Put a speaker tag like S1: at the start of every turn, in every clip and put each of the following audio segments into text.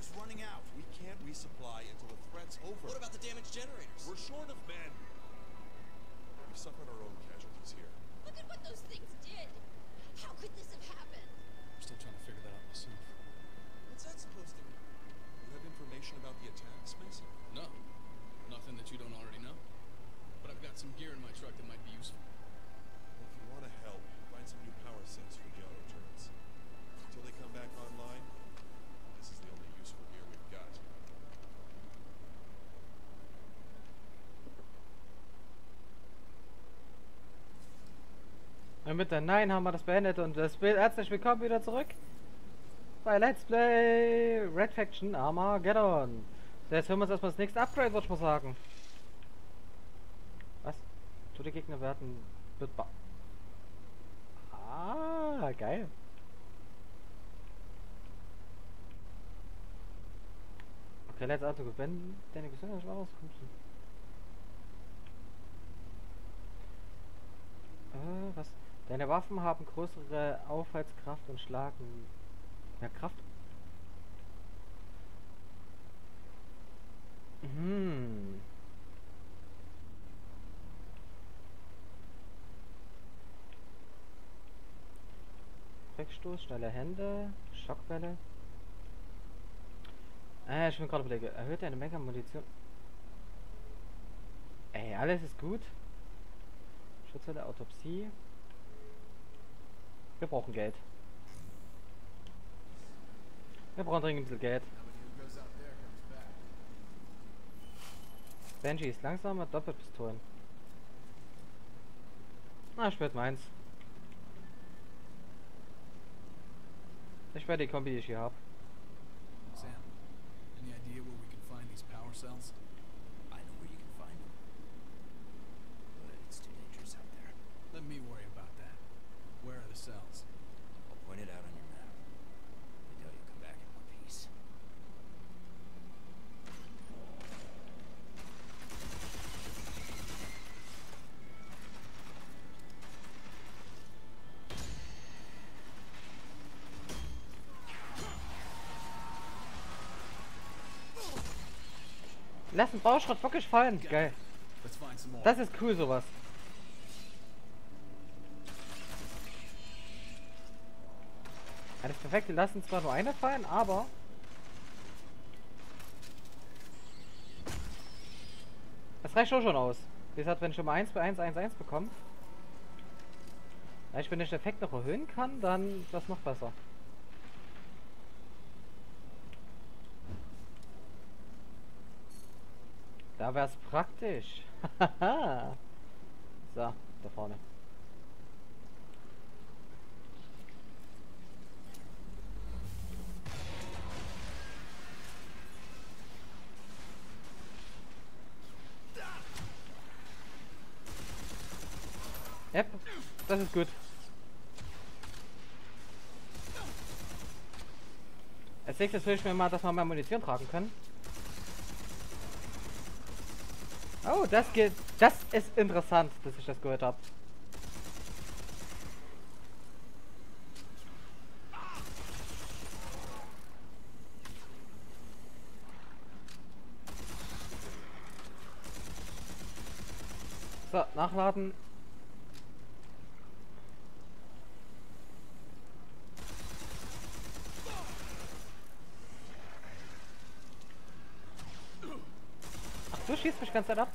S1: Food and running out.
S2: We can't resupply until the threat's over.
S1: What about the damaged generators?
S2: We're short of men. We've suffered our own casualties here.
S3: Look at what those things did. How could this have happened?
S4: I'm still trying to figure that out myself.
S1: What's that supposed to mean?
S2: You have information about the attacks, Mason?
S4: No. Nothing that you don't already know. But I've got some gear in my truck that might be useful.
S2: Well, if you want to help, find some new power sets for the auto turrets. Until they come back online,
S5: mit der 9 haben wir das beendet und das Bild herzlich willkommen wieder zurück bei Let's Play Red Faction Armageddon. So, jetzt hören wir uns erstmal das nächste Upgrade, würde ich mal sagen. Was? Tote Gegner werden wird ba Ah, geil. Okay, letzter Anzug. Wenn deine Gesundheit war rauskommt. Was? Deine Waffen haben größere Aufhaltskraft und schlagen mehr Kraft. Hm. Rückstoß, schnelle Hände, Schockwelle. Ah, ich bin gerade überlege. Erhöht eine Menge Munition. Ey, alles ist gut. Schutzwelle, Autopsie. Wir brauchen Geld. Wir brauchen dringend ein bisschen Geld. Benji ist langsamer, Doppelpistolen. Na, ich werde meins. Ich werde die Kombi, die ich hier habe.
S4: Sam, any idea where we can find these power cells?
S5: Lass den Bauschrott wirklich fallen. Geil. Das ist cool, sowas. Ist perfekt. Wir lassen zwar nur eine fallen, aber... Das reicht auch schon aus. Wie gesagt, wenn ich schon mal 1 bei 1, 1, 1 bekomme. Vielleicht, wenn ich den Effekt noch erhöhen kann, dann ist das noch besser. Da wär's praktisch. so, da vorne. Yep, das ist gut. Als nächstes will ich mir mal, dass wir mehr Munition tragen können. Oh, das geht. Das ist interessant, dass ich das gehört habe. So, nachladen. Schießt mich ganz ab.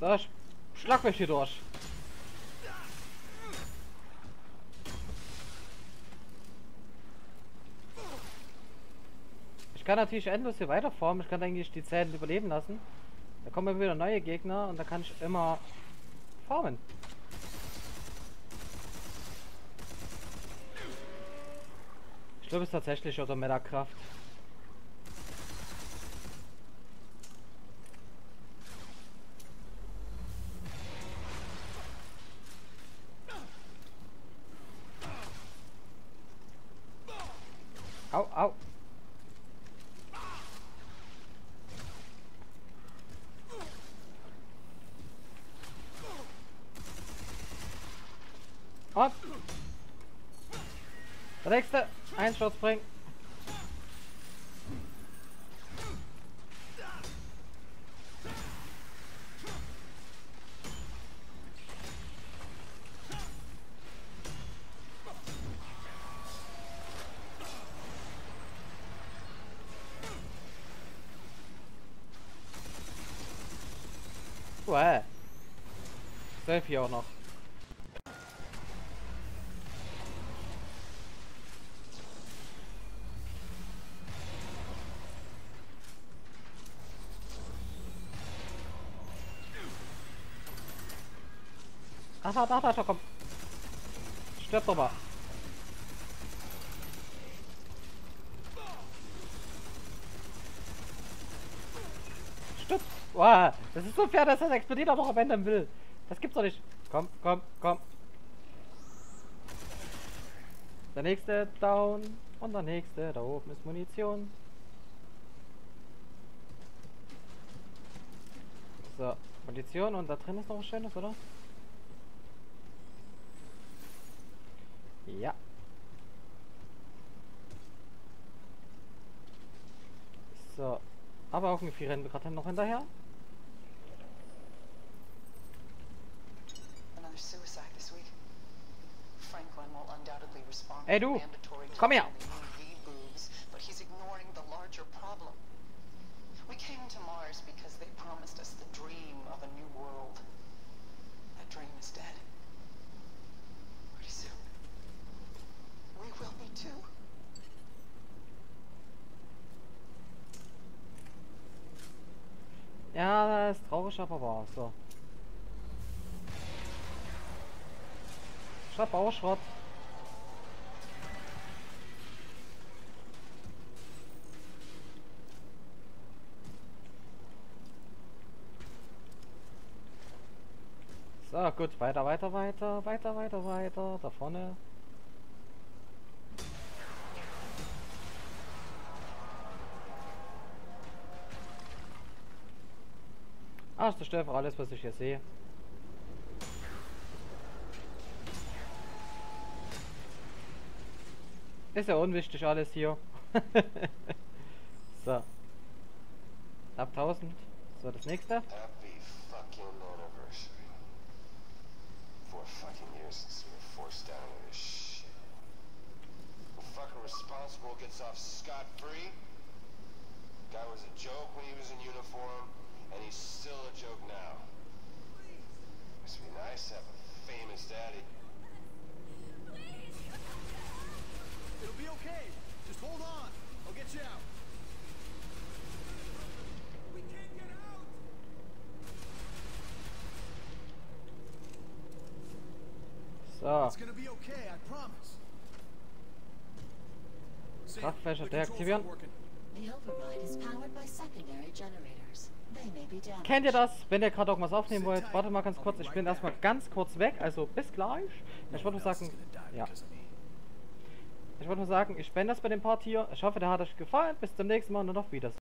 S5: So, sch schlag mich hier durch. Ich kann natürlich endlos hier weiterformen. Ich kann eigentlich die Zellen überleben lassen. Da kommen wieder neue Gegner und da kann ich immer farmen. Ich glaube es tatsächlich oder mit der Kraft. Au, au. Der nächste. Einsturz bringen. Uäh. Selfie auch noch. Ach, da, da, da, komm. Stirb doch mal. Stirb. Wow, das ist so fair, dass das explodiert auch noch am Ende will. Das gibt's doch nicht. Komm, komm, komm. Der nächste down. Und der nächste. Da oben ist Munition. So, Munition und da drin ist noch was Schönes, oder? Ja. So. Aber irgendwie rennen wir gerade noch hinterher. Hey, du. Komm her.
S6: Problem. We came to Mars because they promised us the dream of a new world. That dream is dead. Pretty soon, we will be
S5: Ja, das ist traurig, aber wahr. So. Schrott, Bauschrott. So, gut, weiter, weiter, weiter, weiter, weiter, weiter, da vorne. Ah, zerstöre einfach alles, was ich hier sehe. Ist ja unwichtig alles hier. so. Ab 1000. So, das nächste.
S7: Happy fucking anniversary. Four fucking years since we were forced down with this shit. The fucking responsible gets off scot-free. Guy was a joke when he was in uniform, and he's still a joke now. Must be nice to have a famous daddy.
S4: It'll be okay. Just hold on. I'll get you out. We can't get out.
S5: So.
S4: It's gonna be okay, I promise. Sam,
S5: Kraftfächer
S4: the
S5: deaktivieren. Kennt ihr das, wenn ihr gerade irgendwas aufnehmen wollt? Warte mal ganz kurz, ich bin erstmal ganz kurz weg, also bis gleich. Ich wollte nur sagen, ja. Ich wollte nur sagen, ich beende das bei dem Part hier. Ich hoffe, der hat euch gefallen. Bis zum nächsten Mal und auf Wiedersehen.